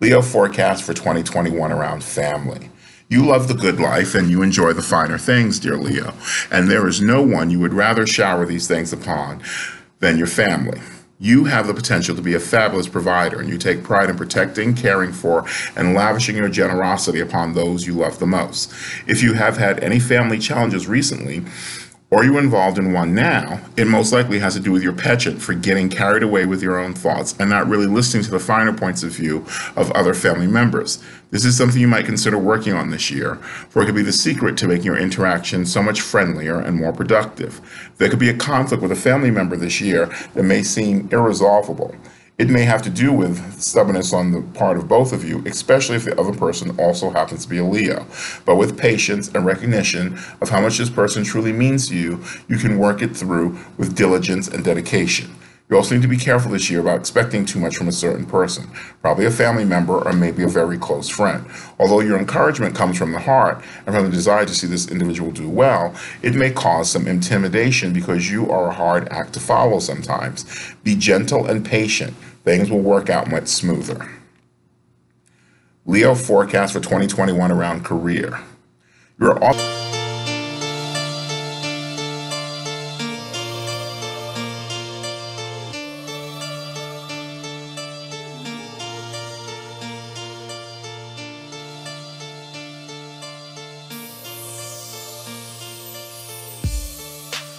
Leo forecast for 2021 around family. You love the good life and you enjoy the finer things, dear Leo, and there is no one you would rather shower these things upon than your family. You have the potential to be a fabulous provider, and you take pride in protecting, caring for, and lavishing your generosity upon those you love the most. If you have had any family challenges recently, or you're involved in one now, it most likely has to do with your penchant for getting carried away with your own thoughts and not really listening to the finer points of view of other family members. This is something you might consider working on this year, for it could be the secret to making your interaction so much friendlier and more productive. There could be a conflict with a family member this year that may seem irresolvable. It may have to do with stubbornness on the part of both of you, especially if the other person also happens to be a Leo. But with patience and recognition of how much this person truly means to you, you can work it through with diligence and dedication. You also need to be careful this year about expecting too much from a certain person, probably a family member or maybe a very close friend. Although your encouragement comes from the heart and from the desire to see this individual do well, it may cause some intimidation because you are a hard act to follow sometimes. Be gentle and patient. Things will work out much smoother. Leo forecast for 2021 around career. You're all